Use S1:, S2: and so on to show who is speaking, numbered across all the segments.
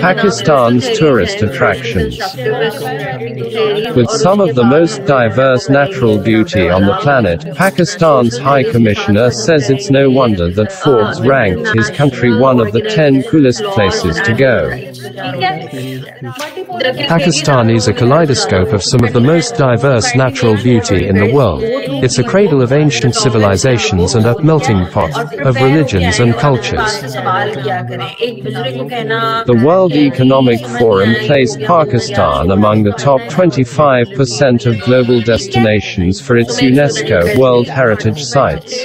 S1: Pakistan's tourist attractions. With some of the most diverse natural beauty on the planet, Pakistan's High Commissioner says it's no wonder that Forbes ranked his country one of the 10 coolest places to go.
S2: Pakistan is a kaleidoscope of some of the most diverse natural beauty in the world. It's a cradle of ancient civilizations and a melting pot of religions and cultures.
S1: The World Economic Forum placed Pakistan among the top 25% of global destinations for its UNESCO World Heritage Sites.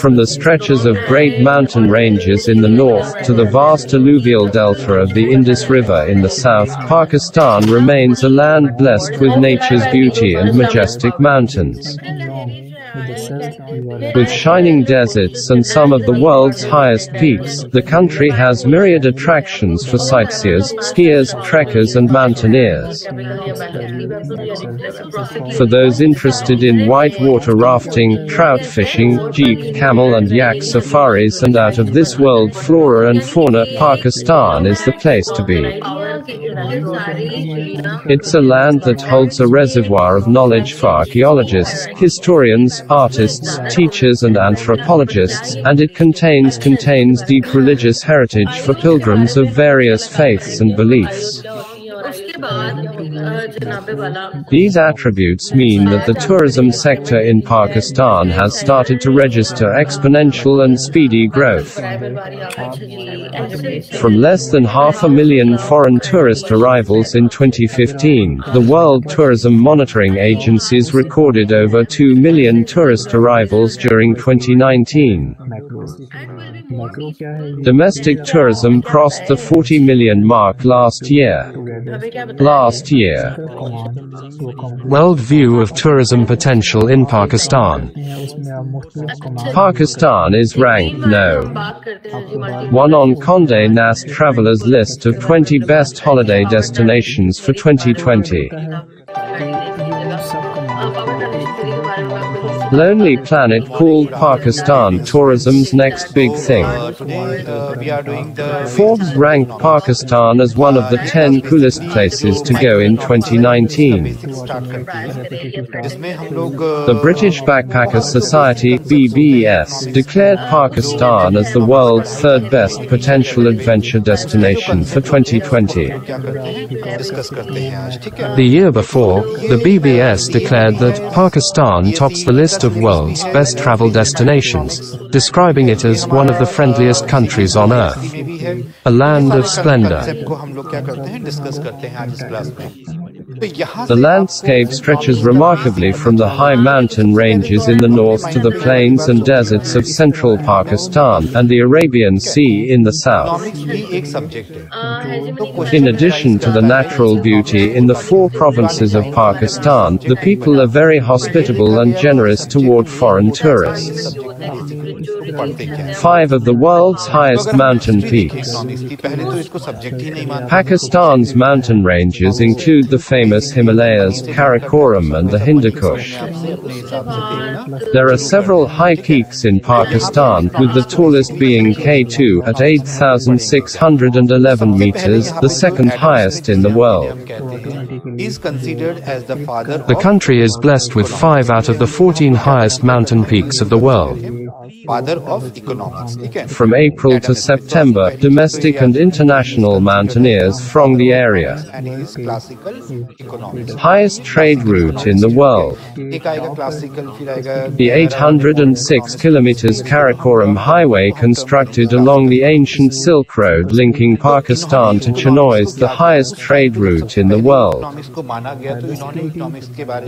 S1: From the stretches of great mountain ranges in the north to the vast alluvial delta of the Indus River in the south, Pakistan remains a land blessed with nature's beauty and majestic mountains. With shining deserts and some of the world's highest peaks, the country has myriad attractions for sightseers, skiers, trekkers and mountaineers. For those interested in whitewater rafting, trout fishing, jeep, camel and yak safaris and out of this world flora and fauna, Pakistan is the place to be. It's a land that holds a reservoir of knowledge for archaeologists, historians, artists, teachers and anthropologists, and it contains contains deep religious heritage for pilgrims of various faiths and beliefs. These attributes mean that the tourism sector in Pakistan has started to register exponential and speedy growth. From less than half a million foreign tourist arrivals in 2015, the World Tourism Monitoring Agencies recorded over 2 million tourist arrivals during 2019. Domestic tourism crossed the 40 million mark last year. Last year.
S2: World view of tourism potential in Pakistan.
S1: Pakistan is ranked no. 1 on Condé Nast Traveler's list of 20 best holiday destinations for 2020. Lonely Planet called Pakistan tourism's next big thing. Forbes ranked Pakistan as one of the 10 coolest places to go in 2019. The British Backpacker Society BBS declared Pakistan as the world's third best potential adventure destination for 2020.
S2: The year before, the BBS declared that Pakistan tops the list of world's best travel destinations, describing it as one of the friendliest countries on earth. A land of splendor.
S1: The landscape stretches remarkably from the high mountain ranges in the north to the plains and deserts of central Pakistan, and the Arabian Sea in the south. In addition to the natural beauty in the four provinces of Pakistan, the people are very hospitable and generous toward foreign tourists. Five of the world's highest mountain peaks. Pakistan's mountain ranges include the famous Himalayas, Karakoram and the Hindu Kush. There are several high peaks in Pakistan, with the tallest being K2 at 8,611 meters, the second highest in the world.
S2: The country is blessed with five out of the 14 highest mountain peaks of the world.
S1: From April to September, domestic and international mountaineers throng the area. Highest trade route in the world. The 806 kilometers Karakoram Highway constructed along the ancient Silk Road linking Pakistan to China is the highest trade route in the world.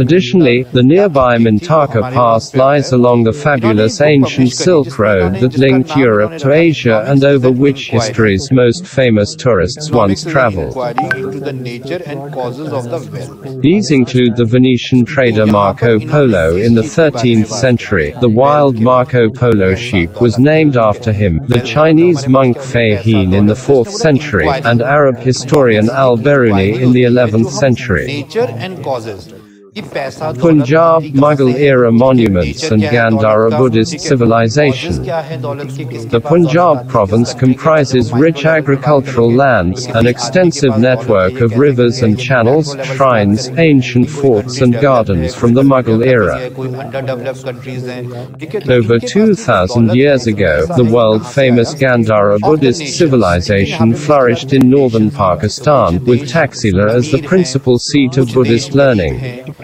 S1: Additionally, the nearby Mintaka Pass lies along the fabulous ancient Silk Road that linked Europe to Asia and over which history's most famous tourists once traveled. These include the Venetian trader Marco Polo in the 13th century. The wild Marco Polo sheep was named after him, the Chinese monk Fa Hien in the 4th century, and Arab historian Al-Biruni in the 11th century. Punjab Mughal era monuments and Gandhara Buddhist civilization. The Punjab province comprises rich agricultural lands, an extensive network of rivers and channels, shrines, ancient forts and gardens from the Mughal era. Over 2000 years ago, the world famous Gandhara Buddhist civilization flourished in northern Pakistan, with Taxila as the principal seat of Buddhist learning.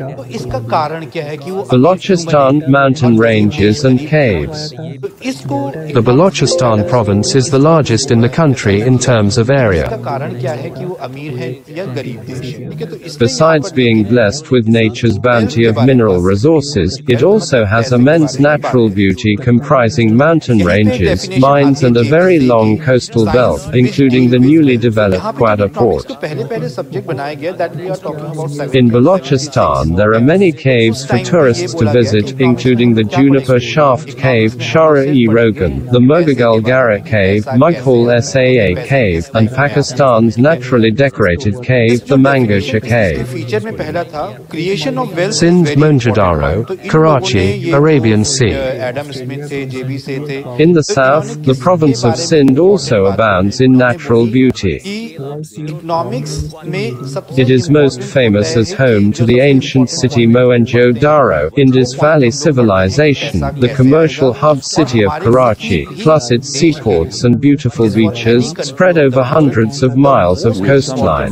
S1: Balochistan mountain ranges and caves.
S2: The Balochistan province is the largest in the country in terms of area.
S1: Besides being blessed with nature's bounty of mineral resources, it also has immense natural beauty comprising mountain ranges, mines and a very long coastal belt, including the newly developed Quetta port. In Balochistan there are many caves for tourists to visit, including the Juniper Shaft Cave, Shara-e Rogan, the Mughal Garret Cave, Mughal Saa Cave, and Pakistan's naturally decorated cave, the Mangocha Cave.
S2: Sindh Mohenjo-daro, Karachi, Arabian Sea.
S1: In the south, the province of Sindh also abounds in natural beauty. It is most famous as home to the ancient city Mohenjo-Daro, Indus Valley Civilization, the commercial hub city of Karachi, plus its seaports and beautiful beaches, spread over hundreds of miles of coastline.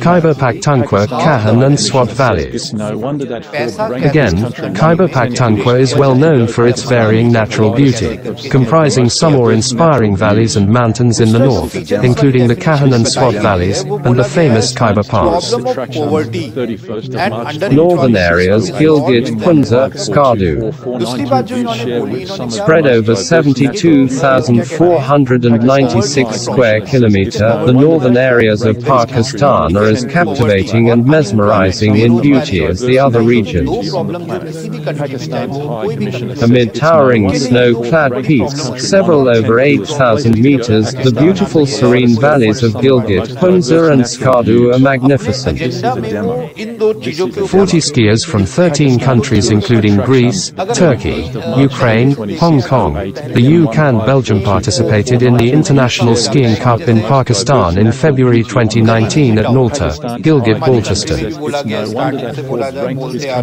S2: Khyber Pakhtunkhwa, Kaghan and Swat valleys. Again, Khyber Pakhtunkhwa is well known for its varying natural beauty, comprising some awe-inspiring valleys and mountains in the north, including the Kaghan and Swat valleys, and the famous Khyber Pass.
S1: Northern areas Gilgit, Hunza, Skardu. Spread over 72,496 square kilometer, the northern areas of Pakistan are as captivating and mesmerizing in beauty as the other regions. Amid towering snow-clad peaks, several over 8,000 meters, the beautiful serene valleys of Gilgit, Hunza and Skardu are magnificent.
S2: 40 skiers from 13 countries including Greece, Turkey, Ukraine, Hong Kong, the UK and Belgium participated in the International Skiing Cup in Pakistan in February 2019 at Naltar, Gilgit-Baltistan.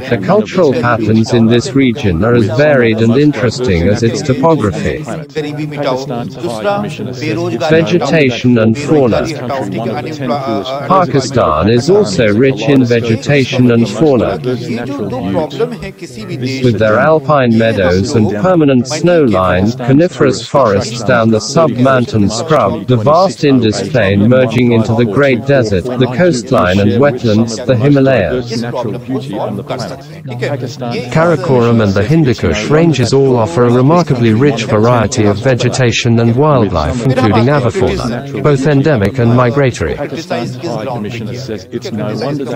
S1: The cultural patterns in this region are as varied and interesting as its topography. Vegetation and fauna. Pakistan is also rich in vegetation and fauna. With their alpine meadows and permanent snow-lined, coniferous forests down the sub-mountain scrub, the vast Indus plain merging into the Great Desert, the coastline and wetlands, the Himalayas.
S2: Karakoram and the Hindu Kush ranges all offer a remarkably rich variety of vegetation and wildlife including avifauna, both endemic and migratory.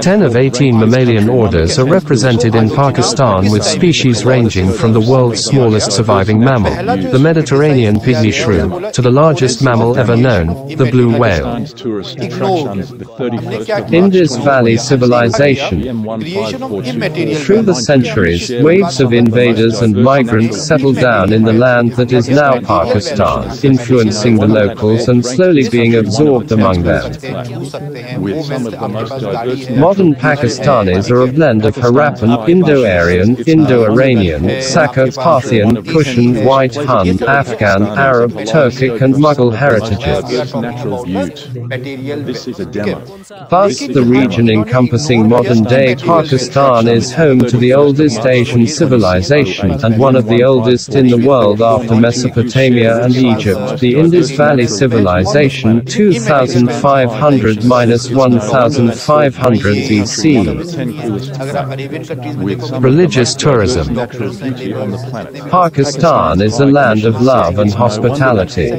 S2: 10 of 18 mammalian orders are represented in Pakistan with species ranging from the world's smallest surviving mammal, the Mediterranean pygmy shrew, to the largest mammal ever known, the blue whale.
S1: Indus Valley Civilization Through the centuries, waves of invaders and migrants settled down in the land that is now Pakistan, influencing the locals and slowly being absorbed among them. Modern Pakistanis are a blend of Harappan, Indo-Aryan, Indo-Iranian, Sakka, Parthian, Kushan, White Hun, Afghan, Arab, Turkic and Mughal heritages. Thus, the region encompassing modern-day Pakistan is home to the oldest Asian civilization and one of the oldest in the world after Mesopotamia and Egypt, the Indus Valley Civilization 2500-1500
S2: Religious tourism.
S1: Pakistan is a land of love and hospitality.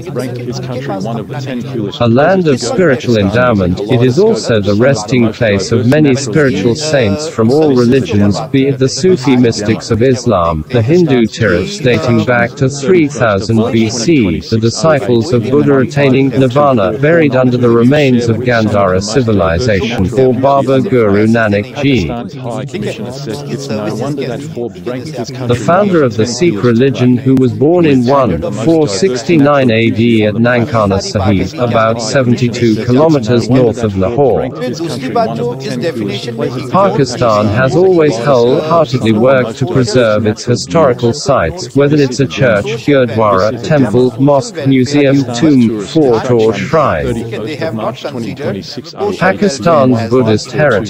S1: A land of spiritual endowment, it is also the resting place of many spiritual saints from all religions, be it the Sufi mystics of Islam, the Hindu Tirthas dating back to 3000 BC, the disciples of Buddha attaining nirvana buried under the remains of Gandhara civilization, or Baba Guru Nanak Ji. The founder of the Sikh religion who was born in 1469 AD at Nankana Sahib, about 72 kilometers north of Lahore. Pakistan has always wholeheartedly worked to preserve its historical sites, whether it's a church, gurdwara, temple, mosque, museum, tomb, fort or shrine. Pakistan's Buddhist heritage.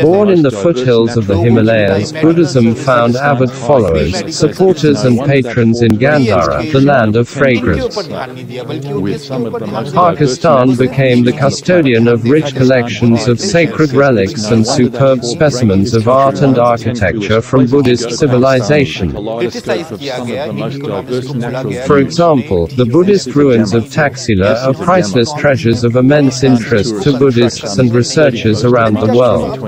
S1: Born in the foothills of the Himalayas, Buddhism found avid followers, supporters and patrons in Gandhara, the land of fragrance. Pakistan became the custodian of rich collections of sacred relics and superb specimens of art and architecture from Buddhist civilization. For example, the Buddhist ruins of Taxila are priceless treasures of immense interest to Buddhists and researchers around the world.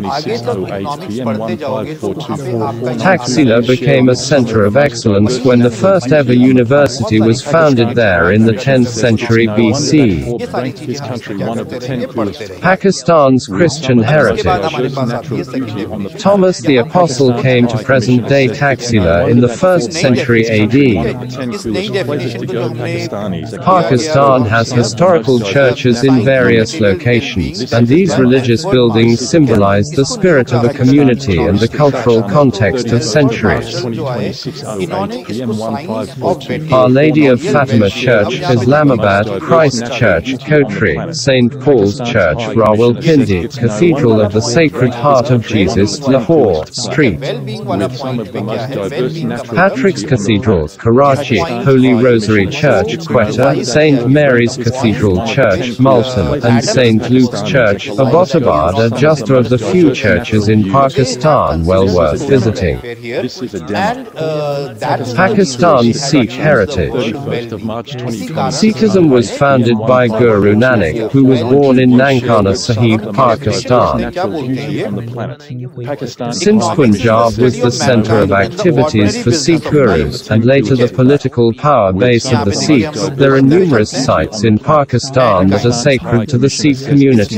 S1: Taxila became a center of excellence when the first ever university was founded there in the 10th century BC. Pakistan's Christian heritage. Thomas the Apostle came to present-day Taxila in the 1st century AD. Pakistan has historical churches in various locations, and these religious buildings symbolize the spirit of a community and the cultural context of centuries. Our Lady of Fatima Church, Islamabad, Christ Church, Kotri, St. Paul's Church, Rawalpindi, Cathedral of the Sacred Heart of Jesus, Lahore, Street. Patrick's Cathedral, Karachi, Holy Rosary Church, Quetta, St. Mary's Cathedral Church, Multan, and St. Luke's Church, Abbottabad are just of the few churches in Pakistan well worth visiting. Pakistan's Sikh heritage. Sikhism was founded by Guru Nanak, who was born in Nankana Sahib, Pakistan. Since Punjab was the center of activities for Sikh gurus, and later the political power base of the Sikhs, there are numerous sites in Pakistan that are sacred to the Sikh community.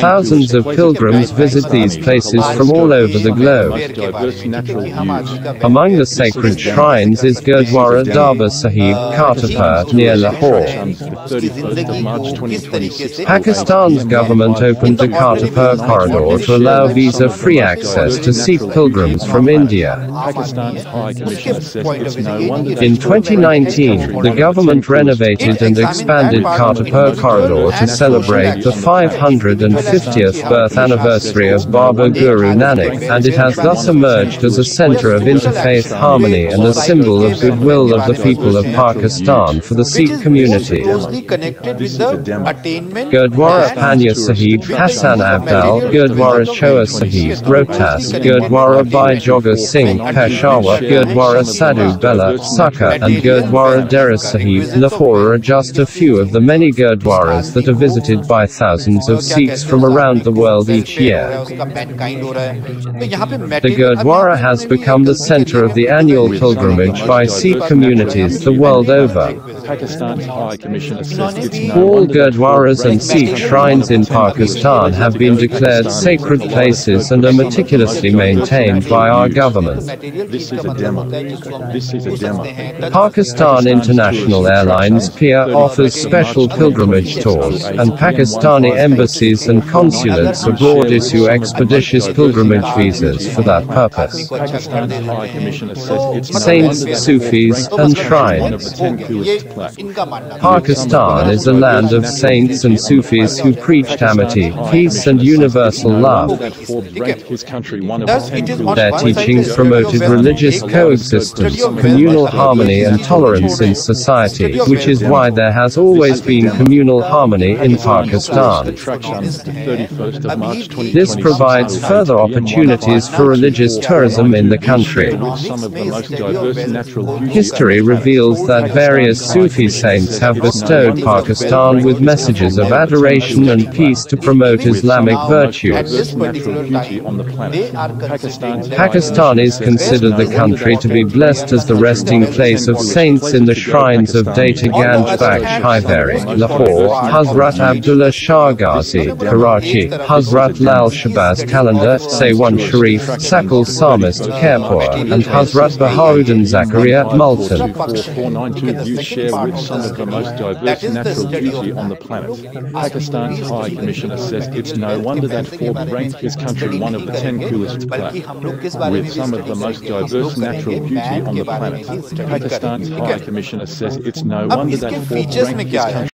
S1: Thousands of pilgrims visit these places from all over the globe. Among the sacred shrines is Gurdwara Darbar Sahib, Kartarpur, near Lahore. Pakistan's government opened the Kartarpur corridor to allow visa-free access to Sikh pilgrims from India. In 2019, the government renovated and expanded Kartarpur corridor to celebrate the 550th birth anniversary of Baba Guru Nanak, and it has thus emerged as a center of interfaith harmony and a symbol of goodwill of the people of Pakistan for the Sikh community. Gurdwara Panja Sahib, Hassan Abdal, Gurdwara Choa Sahib, Rohtas, Gurdwara Bhai Jogga Singh, Peshawar, Gurdwara Sadhu Bela, Sukkur, and Gurdwara Dera Sahib, Lahore are just a few of the many Gurdwaras that are visited by thousands of Sikhs from around the world each year. The Gurdwara has become the center of the annual pilgrimage by Sikh communities the world over. All Gurdwaras and Sikh shrines in Pakistan have been declared sacred places and are meticulously maintained by our government. Pakistan International Airlines PIA offers special pilgrimage tours, and Pakistani embassies and consulates abroad issue expeditious pilgrimage visas for that purpose. Saints, Sufis, and shrines. Pakistan is a land of saints and Sufis who preached amity, peace and universal love. Their teachings promoted religious coexistence, communal harmony and tolerance in society, which is why there has always been communal harmony in Pakistan. This provides further opportunities for religious tourism in the country. History reveals that various Sufi saints have bestowed Pakistan with messages of adoration and peace to promote Islamic virtues. Pakistanis consider the country to be blessed as the resting place of saints in the shrines of Data Ganj Bakhsh Hiveri, Lahore, Hazrat Hazrat Abdullah Shah Ghazi, Karachi, Hazrat Lal Shahbaz Qalandar, Sehwan Sharif, Sachal Sarmast, Khairpur, and Hazrat Bahauddin Zakaria, Multan.
S3: 492 views share with some of the most diverse natural beauty on the planet. Pakistan's High Commissioner says it's no wonder that Forbes ranked his country one of the 10 coolest planet. With some of the most diverse natural beauty on the planet. Pakistan's High Commissioner says it's no wonder that Forbes ranked his country